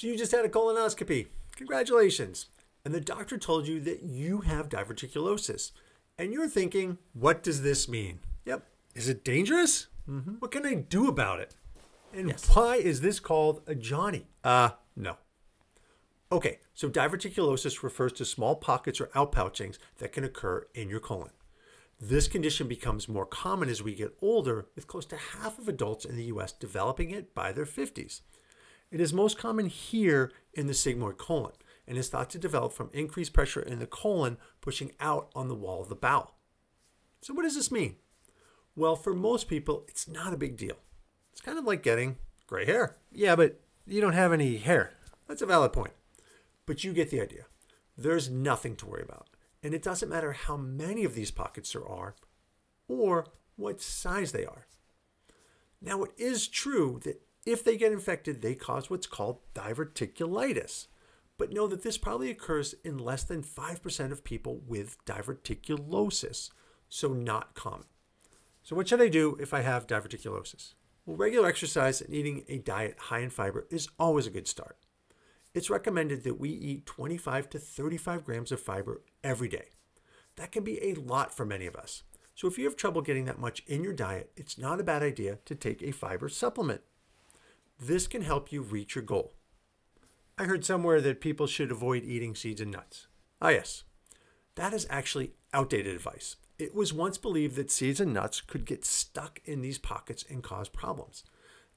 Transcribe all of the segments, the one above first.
So you just had a colonoscopy. Congratulations. And the doctor told you that you have diverticulosis. And you're thinking, what does this mean? Yep. Is it dangerous? Mm-hmm. What can I do about it? And yes. why is this called a Johnny? Uh, no. Okay, so diverticulosis refers to small pockets or outpouchings that can occur in your colon. This condition becomes more common as we get older, with close to half of adults in the US developing it by their 50s. It is most common here in the sigmoid colon and is thought to develop from increased pressure in the colon pushing out on the wall of the bowel. So, what does this mean? Well, for most people, it's not a big deal. It's kind of like getting gray hair. Yeah, but you don't have any hair. That's a valid point. But you get the idea. There's nothing to worry about. And it doesn't matter how many of these pockets there are or what size they are. Now, it is true that if they get infected, they cause what's called diverticulitis. But know that this probably occurs in less than 5% of people with diverticulosis, so not common. So, what should I do if I have diverticulosis? Well, regular exercise and eating a diet high in fiber is always a good start it's recommended that we eat 25 to 35 grams of fiber every day. That can be a lot for many of us. So if you have trouble getting that much in your diet, it's not a bad idea to take a fiber supplement. This can help you reach your goal. I heard somewhere that people should avoid eating seeds and nuts. Ah, yes. That is actually outdated advice. It was once believed that seeds and nuts could get stuck in these pockets and cause problems.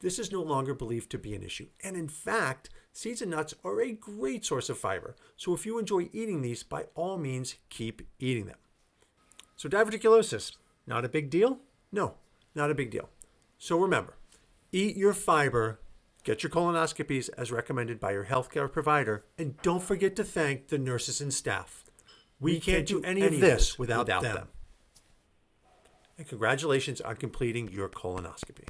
This is no longer believed to be an issue. And in fact, seeds and nuts are a great source of fiber. So if you enjoy eating these, by all means, keep eating them. So diverticulosis, not a big deal? No, not a big deal. So remember, eat your fiber, get your colonoscopies as recommended by your healthcare provider, and don't forget to thank the nurses and staff. We, we can't, can't, do any, any of this without, without them. them. And congratulations on completing your colonoscopy.